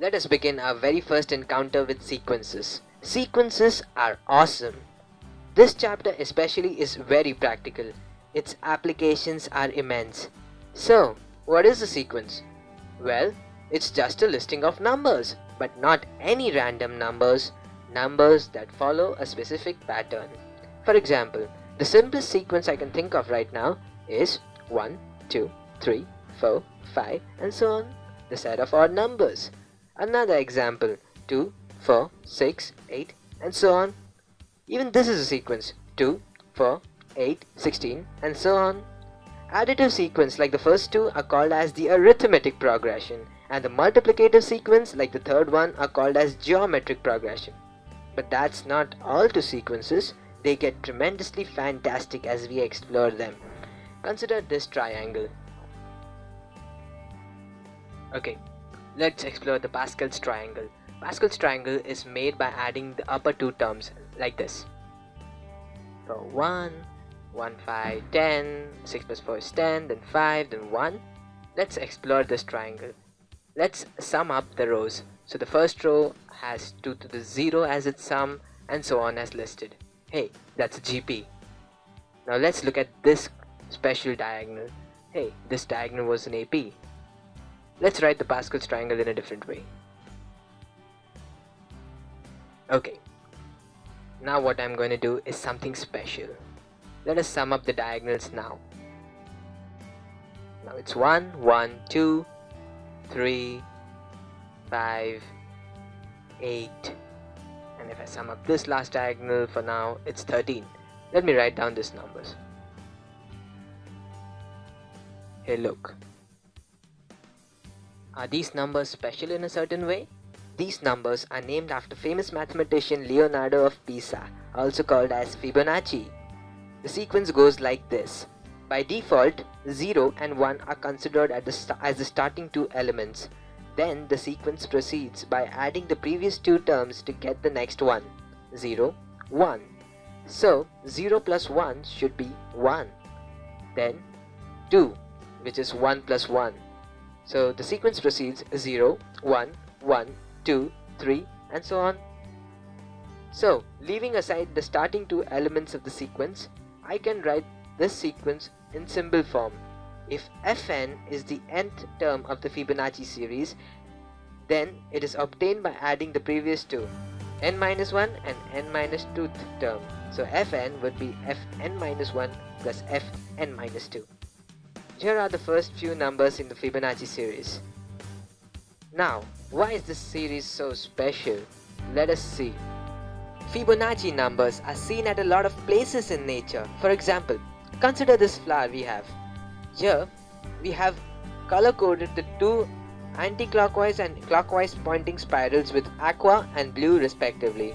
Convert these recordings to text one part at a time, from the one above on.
Let us begin our very first encounter with sequences. Sequences are awesome. This chapter especially is very practical. Its applications are immense. So, what is a sequence? Well, it's just a listing of numbers, but not any random numbers, numbers that follow a specific pattern. For example, the simplest sequence I can think of right now is 1, 2, 3, 4, 5 and so on, the set of odd numbers. Another example 2, 4, 6, 8 and so on. Even this is a sequence 2, 4, 8, 16 and so on. Additive sequence like the first two are called as the arithmetic progression and the multiplicative sequence like the third one are called as geometric progression. But that's not all to sequences, they get tremendously fantastic as we explore them. Consider this triangle. Okay, let's explore the Pascal's triangle. Pascal's triangle is made by adding the upper two terms like this. So 1, 1, 5, 10, 6 plus 4 is 10, then 5, then 1. Let's explore this triangle. Let's sum up the rows. So the first row has 2 to the 0 as its sum and so on as listed. Hey, that's a GP. Now let's look at this special diagonal. Hey, this diagonal was an AP. Let's write the Pascal's triangle in a different way. Okay, now what I'm going to do is something special. Let us sum up the diagonals now. Now it's 1, 1, 2, 3, 5, 8 and if I sum up this last diagonal for now it's 13. Let me write down these numbers. Hey look. Are these numbers special in a certain way? These numbers are named after famous mathematician Leonardo of Pisa, also called as Fibonacci. The sequence goes like this. By default, 0 and 1 are considered the as the starting two elements. Then the sequence proceeds by adding the previous two terms to get the next one. 0, 1. So 0 plus 1 should be 1. Then 2 which is 1 plus 1. So the sequence proceeds 0, 1, 1, 2, 3 and so on. So leaving aside the starting two elements of the sequence, I can write this sequence in symbol form. If fn is the nth term of the Fibonacci series, then it is obtained by adding the previous two, n minus 1 and n minus 2th term. So fn would be fn minus 1 plus fn minus 2. Here are the first few numbers in the Fibonacci series. Now, why is this series so special? Let us see. Fibonacci numbers are seen at a lot of places in nature. For example, consider this flower we have. Here, we have color-coded the two anti-clockwise and clockwise pointing spirals with aqua and blue respectively.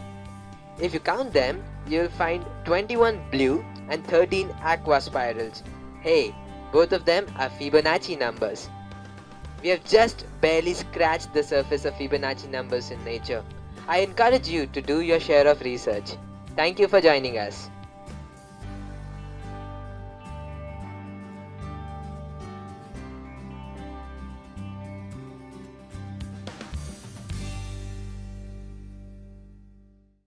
If you count them, you'll find 21 blue and 13 aqua spirals. Hey, both of them are Fibonacci numbers. We have just barely scratched the surface of Fibonacci numbers in nature. I encourage you to do your share of research. Thank you for joining us.